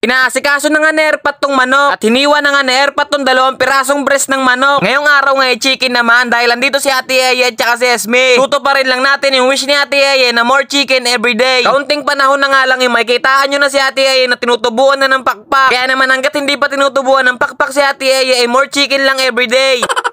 Inaasikaso na nga ni Erpat tong manok at hiniwa na nga ni Erpat tong dalawang pirasong breast ng manok. Ngayong araw nga eh, chicken naman dahil andito si Ate Eye at si Esme. Tuto pa rin lang natin yung wish ni Ate Eye na more chicken every day. Kaunting panahon na nga lang yung makikitaan nyo na si Ate Eye na tinutubuan na ng pakpak. Kaya naman hanggat hindi pa tinutubuan ng pakpak si Ate Eye ay more chicken lang every day.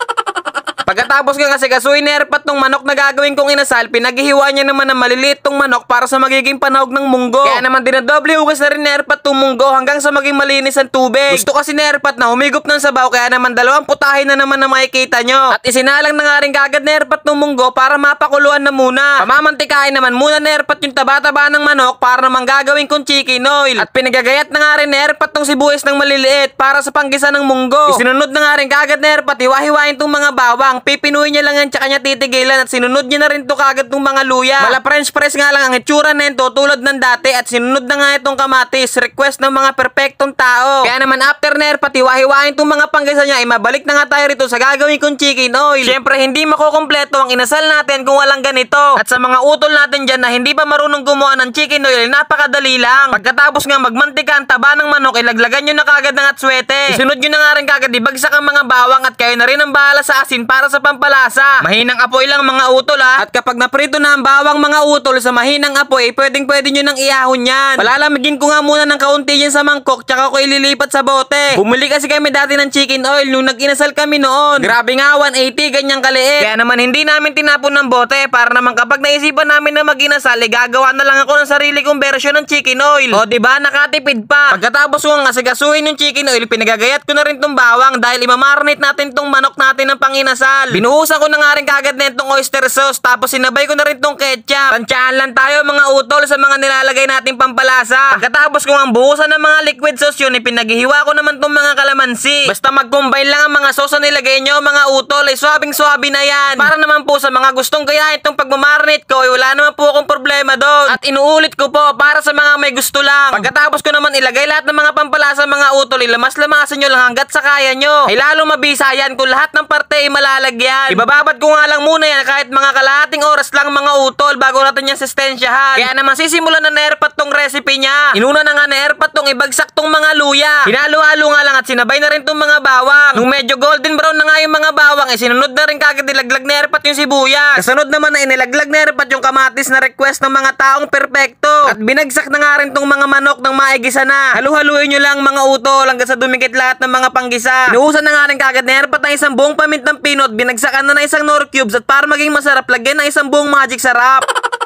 Pagkatapos nga kasi kasuin ni Erpat tong manok na gagawin kong inasal, pinaghihiwa niya naman ng maliliit tong manok para sa magiging panahog ng munggo. Kaya naman dinadoble hugas na rin ni Erpat tong munggo hanggang sa maging malinis ang tubig. Gusto kasi ni Erpat na humigop ng sabaw kaya naman dalawang putahin na naman na makikita nyo. At isinalang na nga rin kagad ni Erpat tong munggo para mapakuluan na muna. Pamamantikain naman muna ni Erpat yung taba-taba ng manok para naman gagawin kong chicken oil. At pinagagayat na nga rin ni Erpat tong sibuyas ng maliliit para sa panggisa ng munggo. Isinunod na nga rin kagad ni Erpat hiwa-hiwain tong mga bawang lang, pipinuhin niya lang yan tsaka niya titigilan at sinunod niya na rin to kagad ng mga luya. Mala french press nga lang ang itsura nito tulad ng dati at sinunod na nga itong kamatis. Request ng mga perpektong tao. Kaya naman after na pati wahiwain itong mga panggisa niya ay mabalik na nga tayo rito sa gagawin kong chicken oil. Siyempre hindi makukompleto ang inasal natin kung walang ganito. At sa mga utol natin dyan na hindi pa marunong gumawa ng chicken oil, napakadali lang. Pagkatapos nga magmantika ang taba ng manok, ilaglagan nyo na kagad ng atswete. Isunod nyo na nga rin kagad, ibagsak ang mga bawang at kayo na rin ang bahala sa asin para para sa pampalasa. Mahinang apoy lang mga utol ha. At kapag naprito na ang bawang mga utol sa mahinang apoy, pwedeng pwede nyo nang iahon yan. Palalamigin ko nga muna ng kaunti yan sa mangkok tsaka ko ililipat sa bote. Bumili kasi kami dati ng chicken oil nung nag-inasal kami noon. Grabe nga 180 ganyang kaliit. Kaya naman hindi namin tinapon ng bote para naman kapag naisipan namin na mag-inasal, eh, gagawa na lang ako ng sarili kong version ng chicken oil. O di ba nakatipid pa. Pagkatapos ko nga asigasuhin yung chicken oil, pinagagayat ko na rin tong bawang dahil imamarinate natin tong manok natin ng panginasal asukal. Binuhusan ko na nga rin kagad na itong oyster sauce tapos sinabay ko na rin itong ketchup. Tansyahan lang tayo mga utol sa mga nilalagay nating pampalasa. Pagkatapos ko ang buhusan ng mga liquid sauce yun, ipinaghihiwa ko naman itong mga kalamansi. Basta mag-combine lang ang mga sauce na nilagay nyo mga utol ay swabing swabi na yan. Para naman po sa mga gustong gayahin itong pagmamarinate ko ay wala naman po akong problema doon. At inuulit ko po para sa mga may gusto lang. Pagkatapos ko naman ilagay lahat ng mga pampalasa mga utol, ilamas-lamasan nyo lang hanggat sa kaya nyo. Ay lalo mabisa yan kung lahat ng parte ay malalagay lalagyan. Ibababad ko nga lang muna yan kahit mga kalahating oras lang mga utol bago natin yan sustensyahan. Kaya naman sisimulan na nerpat tong recipe niya. Inuna na nga nerpat tong ibagsak tong mga luya. Hinalo-halo nga lang at sinabay na rin tong mga bawang. Nung medyo golden brown na nga yung mga bawang, eh na rin kagad nilaglag nerpat yung sibuyas. Kasunod naman na inilaglag nerpat yung kamatis na request ng mga taong perpekto. At binagsak na nga rin tong mga manok ng maigisa na. Halu-haluin nyo lang mga utol hanggang sa dumikit lahat ng mga panggisa. Inuusan na nga rin kagad nerpat ng isang buong pamintang pinot binagsakan na ng isang nor cubes at para maging masarap, lagyan ng isang buong magic sarap.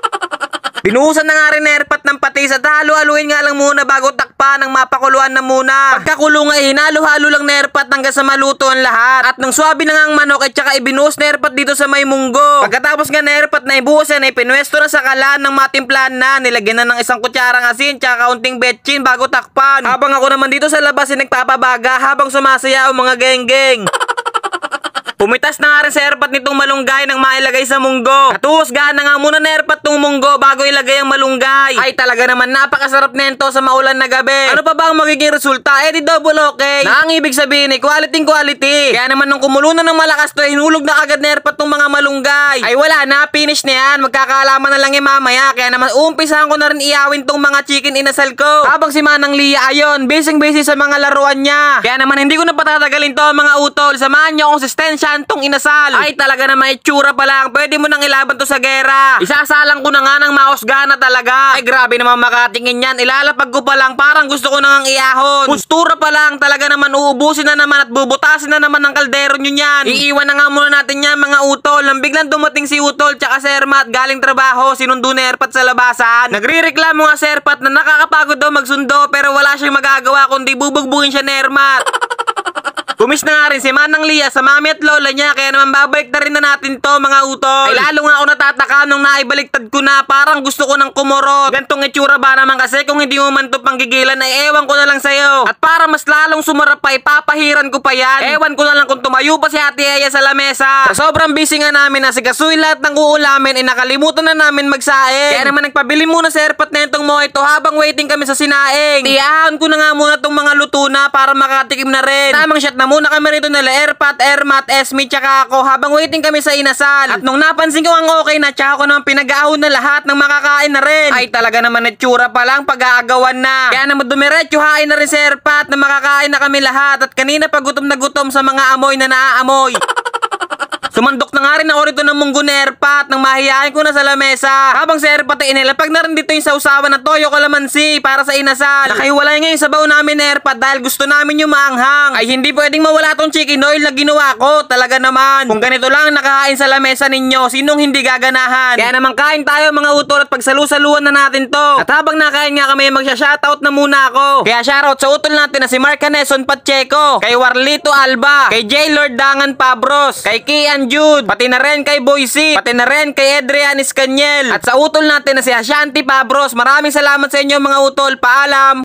Binuhusan na nga rin airpat ng patis at halo-haluin nga lang muna bago takpa ng mapakuluan na muna. Pagkakulong ay hinalo-halo lang na airpat hanggang sa maluto ang lahat. At nang swabe na nga ang manok at saka ibinuhos na airpat dito sa may munggo. Pagkatapos nga na airpat na ibuhos yan ay pinwesto na sa kalan ng matimplan na. Nilagyan na ng isang kutsarang asin tsaka kaunting betchin bago takpan. Habang ako naman dito sa labas ay nagpapabaga habang sumasayaw mga geng-geng. Pumitas na nga rin sa airpat nitong malunggay nang mailagay sa munggo. Katuhusgahan na nga muna na airpat tong munggo bago ilagay ang malunggay. Ay talaga naman napakasarap nento sa maulan na gabi. Ano pa ba ang magiging resulta? Eh di double okay. Na ang ibig sabihin ay quality quality. Kaya naman nung kumulo na ng malakas to, hinulog na agad na airpat tong mga malunggay. Ay wala na, finish na yan. Magkakaalaman na lang yung mamaya. Kaya naman umpisahan ko na rin iyawin tong mga chicken inasal ko. Habang si Manang Lia ayon, busy busy sa mga laruan niya. Kaya naman hindi ko na patatagalin to mga utol. Samahan niyo konsistensya santong inasal. Ay talaga na may tsura pa lang. Pwede mo nang ilaban to sa gera. Isasalang ko na nga ng mausgana talaga. Ay grabe naman makatingin yan. Ilalapag ko pa lang parang gusto ko nang iahon. Pustura pa lang talaga naman uubusin na naman at bubutasin na naman ng kaldero nyo yan. Iiwan na nga muna natin yan mga utol. Nang biglang dumating si utol tsaka si Ermat galing trabaho. Sinundo ni Erpat sa labasan. Nagrireklamo nga si na nakakapagod daw magsundo pero wala siyang magagawa kundi bubugbugin siya ni Ermat. Kumis na nga rin si Manang Lia sa mami at lola niya kaya naman babalik na rin na natin to mga utol. Ay lalo nga ako natataka nung naibaliktad ko na parang gusto ko ng kumurot. Gantong itsura ba naman kasi kung hindi mo man to panggigilan ay ewan ko na lang sa'yo. At para mas lalong sumarap pa ipapahiran ko pa yan. Ewan ko na lang kung tumayo pa si Ate Eya sa lamesa. Sa sobrang busy nga namin na si Kasuy lahat ng uulamin ay nakalimutan na namin magsaing. Kaya naman nagpabili muna sa airpot na itong mo ito habang waiting kami sa sinaing. Iyahan ko na nga muna tong mga luto na para makatikim na rin. Tamang shot na muna kami rito nila Airpat, Airmat, Esme, tsaka ako habang waiting kami sa inasal. At nung napansin ko ang okay na, tsaka ko naman pinag-aahon na lahat ng makakain na rin. Ay talaga naman itsura pa lang pag-aagawan na. Kaya naman dumiretso hain na rin si Airpat na makakain na kami lahat. At kanina pa gutom na gutom sa mga amoy na naaamoy. Sumandok na nga rin ako rito ng munggo ni Erpat nang mahihayin ko na sa lamesa. Habang si Erpat ay inilapag na rin dito yung sausawan na toyo kalamansi para sa inasal. Nakahiwalay ngayon sa baw namin ni Erpat dahil gusto namin yung maanghang. Ay hindi pwedeng mawala tong chicken oil na ginawa ko. Talaga naman. Kung ganito lang nakahain sa lamesa ninyo, sinong hindi gaganahan? Kaya naman kain tayo mga utol at pagsalusaluan na natin to. At habang nakain nga kami, magsha-shoutout na muna ako. Kaya shoutout sa utol natin na si Mark Caneson Pacheco, kay Warlito Alba, kay J. Lord Dangan Pabros, kay Kian Jude, pati na rin kay Boysi, pati na rin kay Adrian Iscaniel. At sa utol natin na si Ashanti Pabros, maraming salamat sa inyo mga utol. Paalam!